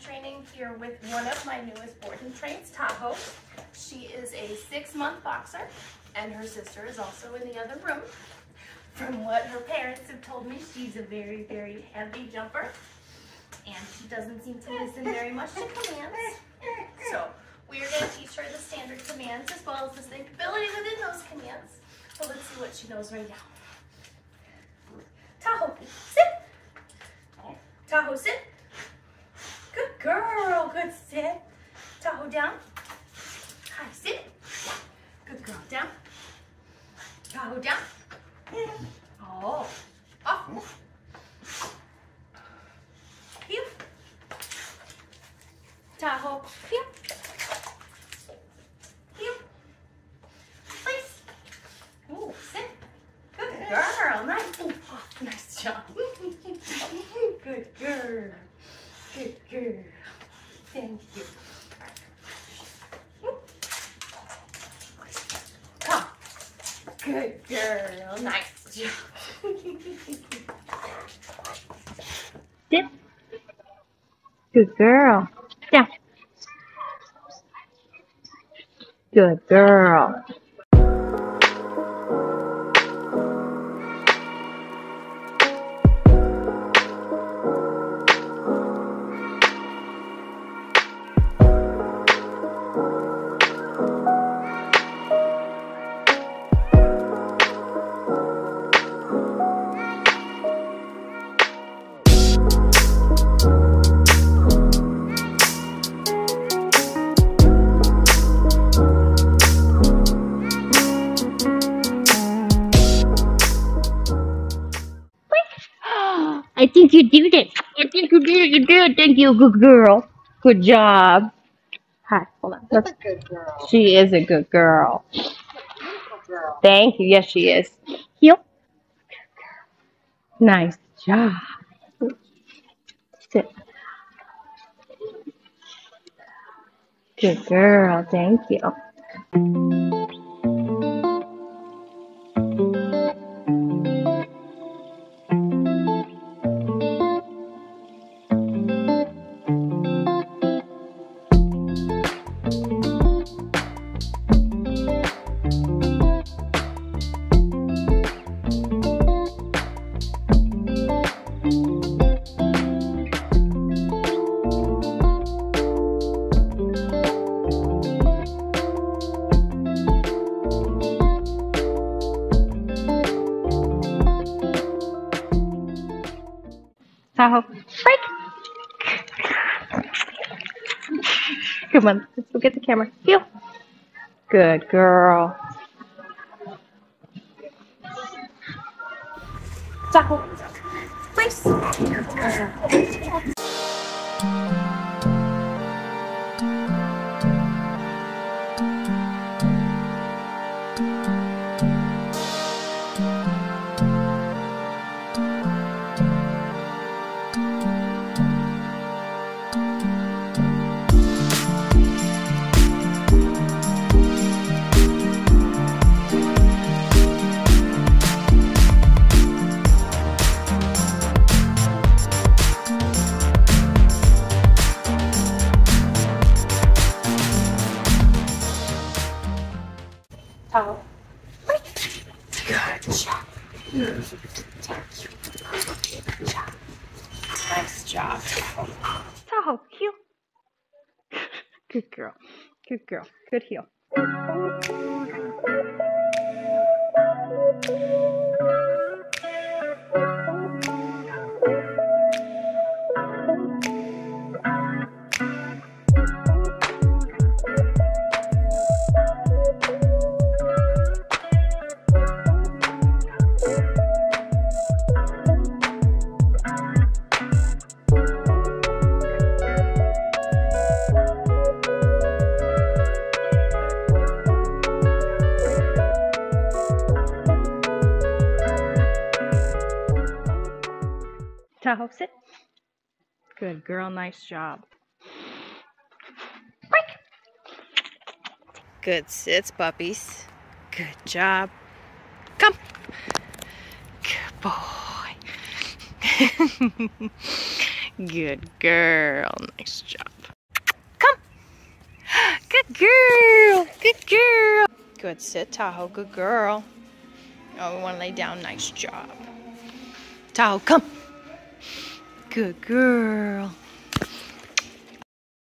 training here with one of my newest board and trains, Tahoe. She is a six-month boxer, and her sister is also in the other room. From what her parents have told me, she's a very, very heavy jumper, and she doesn't seem to listen very much to commands. So we are going to teach her the standard commands as well as the thinkability within those commands. So let's see what she knows right now. Tahoe, sit. Tahoe, sit. Girl. Good sit. Tahoe down. Hi, sit. Good girl. Down. Tahoe down. Oh. Off. Heel. Tahoe. Heel. Heel. Place. Ooh, sit. Good girl. Nice. Ooh, oh, nice job. Good girl. Good girl. Thank you. Come. Good girl. Nice job. Dip. Good girl. Down. Good girl. I think you did it. I think you did it. You did. it. Thank you, good girl. Good job. Hi, hold on. That's a good girl. She is a good girl. Girl. Thank you. Yes, she is. Heel. Nice job. Sit. Good girl. Thank you. Tahoe. Break. Come on. Let's go get the camera. Heel. Good girl. Tahoe. Place. Good Tahoe. Good job. Good job. Nice job. So Heel. Good girl. Good girl. Good heel. Tahoe, sit. Good girl. Nice job. Good sits, puppies. Good job. Come. Good boy. Good girl. Nice job. Come. Good girl. Good girl. Good. Sit, Tahoe. Good girl. Oh, we want to lay down. Nice job. Tahoe, come. Good girl.